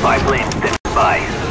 Pipeline standby.